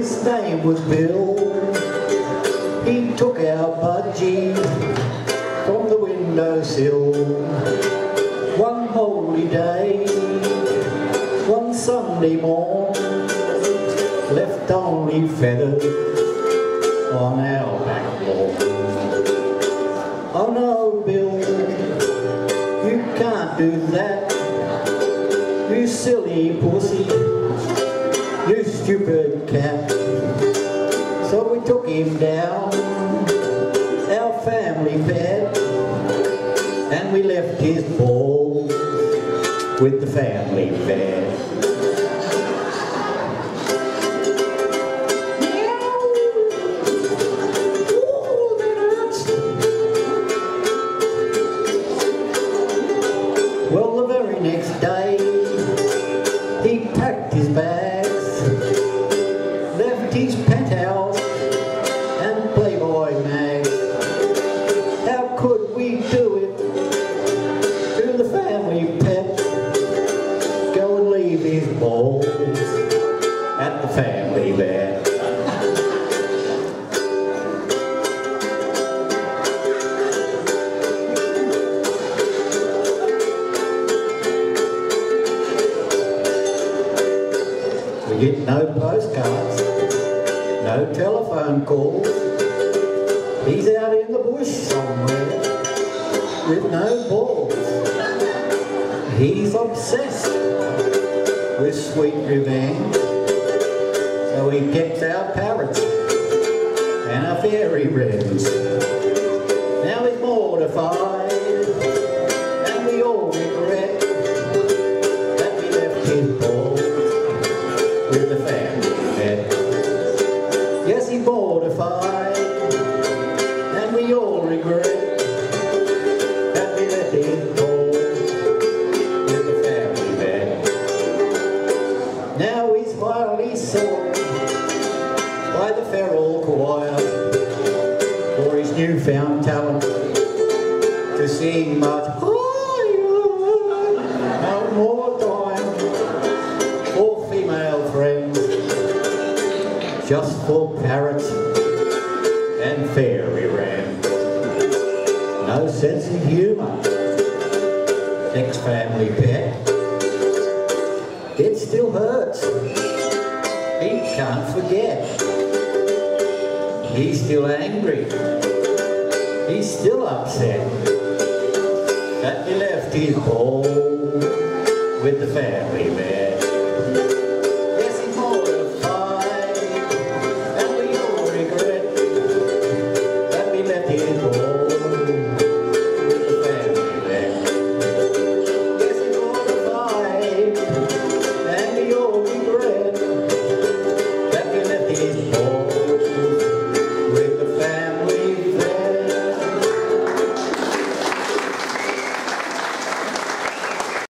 his name was Bill. He took our budgie from the windowsill. Sunday morn, left only feathers on our back. Oh no, Bill, you can't do that. You silly pussy, you stupid cat. So we took him down, our family pet, and we left his balls with the family vet. And balls at the family vet. We get no postcards, no telephone calls. He's out in the bush somewhere with no balls. He's obsessed with sweet revenge. So we gets our parrots and our fairy wrens. Now he's mortified and we all regret that we left his balls with the family vet. Yes, he mortified, by the feral choir for his newfound talent to sing much higher. No more time for female friends, just for parrots and fairy wrens. No sense of humour, ex-family pet. It still hurts. He can't forget. He's still angry. He's still upset that he left his ball with the family vet.